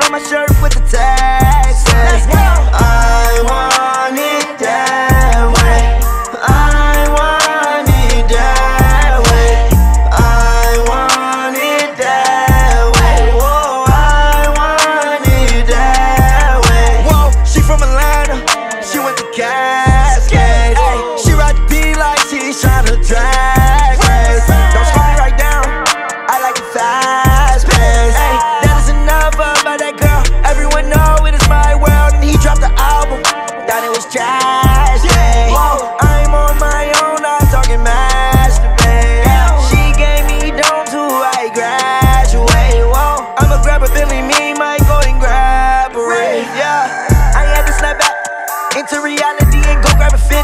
on my shirt with the tag. Into reality and go grab a fit.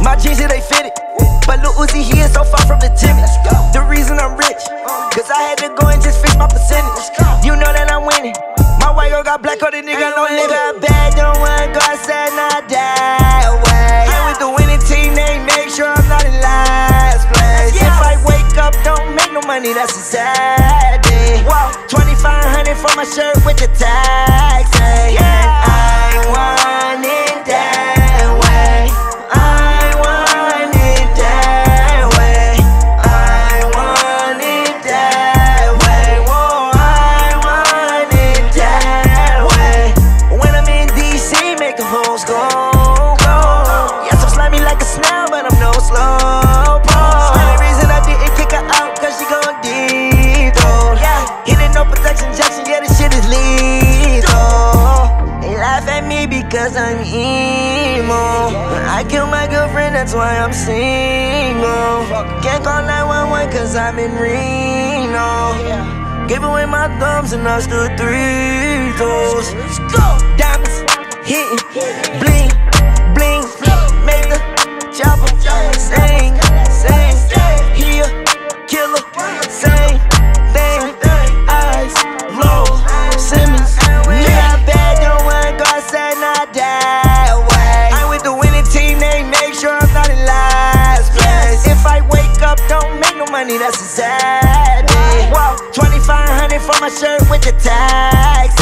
My jeans, they fit it. But Lil Uzi, he is so far from the timid. The reason I'm rich, cause I had to go and just fix my percentage. You know that I'm winning. My white girl got black on the nigga, no nigga bad, don't want go outside, not that way. And with the winning team, they make sure I'm not in last place. If I wake up, don't make no money, that's a sad day. 2500 for my shirt with the tax, hoes go, go. Yes, I'm slimy like a snail, but I'm no slow pole. Only reason I didn't kick her out, cause she gon' deep though. Hitting no protection injection, yeah, this shit is lethal. They laugh at me because I'm emo. I killed my girlfriend, that's why I'm single. Can't call 911 cause I'm in Reno. Gave away my thumbs and I stood three toes. Hitting, bling, bling. Made the chopper sing, sing. He a killer, same thing. Eyes low, Simmons. Yeah, bad, don't want go outside, not that way. I'm with the winning team, they make sure I'm not in last place. If I wake up, don't make no money, that's a sad day. Whoa, 2500 for my shirt with the tax,